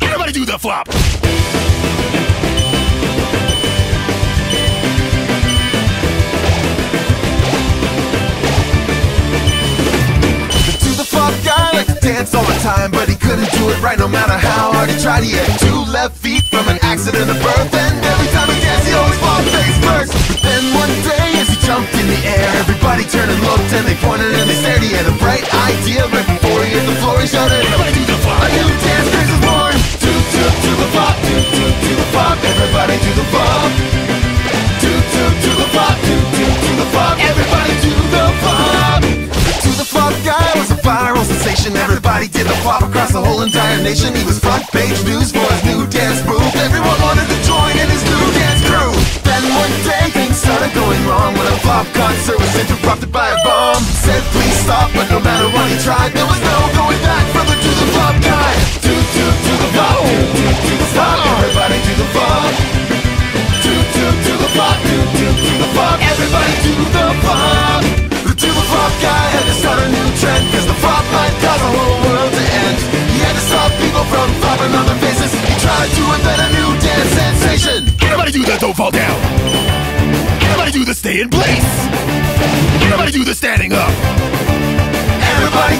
Everybody do the flop! dance all the time, but he couldn't do it right no matter how hard he tried. He had two left feet from an accident of birth. Everybody turned and looked, and they pointed and they stared. He had a bright idea right before he hit the floor. He shouted, Everybody do the flop. "A new dance craze is born!" Do, do, do the flop, Do, do, do the flop, everybody do the flop. Do, do, do the flop, to do, to the flop, everybody do the flop. To the flop guy was a viral sensation. Everybody did the flop across the whole entire nation. He was front page news flop concert was interrupted by a bomb. Said please stop, but no matter what he tried, there was no going back. Brother to the flop guy. To to to the flop, to to to the flop. Everybody to the flop. To to to the flop, to to to the flop. Everybody to the flop. To the flop guy had to start a new trend Cause the flop might cause the whole world to end He had to stop people from flopping on their faces He tried to invent a new dance sensation Everybody do the don't fall down. Stay in place. Everybody do the standing up. Everybody